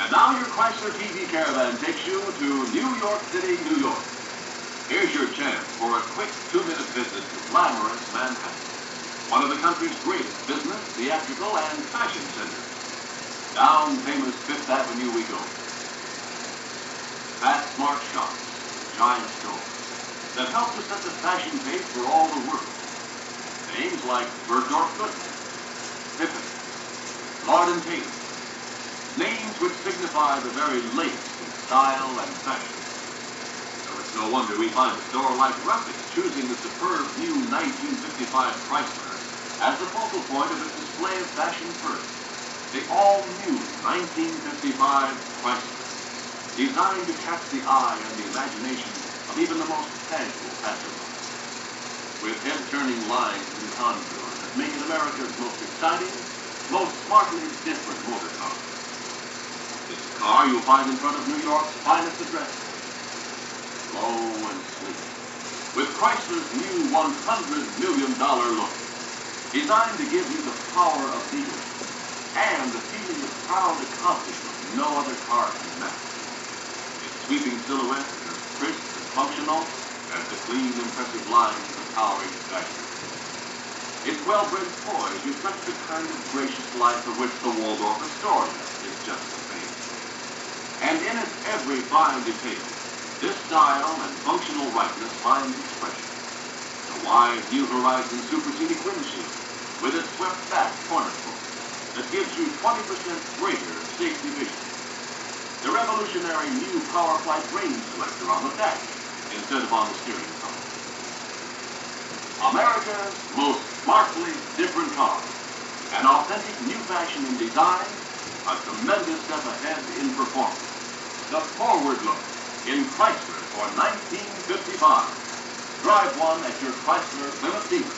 And now your Chrysler TV Caravan takes you to New York City, New York. Here's your chance for a quick two-minute visit to glamorous Manhattan, one of the country's greatest business, theatrical, and fashion centers. Down famous Fifth Avenue we go. Fast, smart shops, giant stores that help to set the fashion pace for all the world. Names like Bergdorf Goodman, Pippin, Lord Taylor, which signify the very latest in style and fashion. So it's no wonder we find a store like Ruffy's choosing the superb new 1955 Chrysler as the focal point of its display of fashion first. The all-new 1955 Chrysler, designed to catch the eye and the imagination of even the most casual passerby. With head-turning lines and contours that make it America's most exciting, most smartly different motor car. You'll find in front of New York's finest address. Slow and sleek. With Chrysler's new $100 million look. Designed to give you the power of leadership and the feeling of proud accomplishment no other car can match. Its sweeping silhouette is crisp and functional as the clean, impressive lines of towering skyscrapers. Its well-bred poise reflects the kind of gracious life of which the Waldorf Astoria is just the. And in its every fine detail, this style and functional rightness finds expression. The wide New Horizon Super Scenic windshield with its swept-back corner posts that gives you 20% greater safety vision. The revolutionary new PowerFlite range selector on the dash instead of on the steering column. America's most smartly different car. An authentic new fashion in design, a tremendous step ahead in performance. The forward look in Chrysler for 1955. Drive one at your Chrysler Plymouth dealer.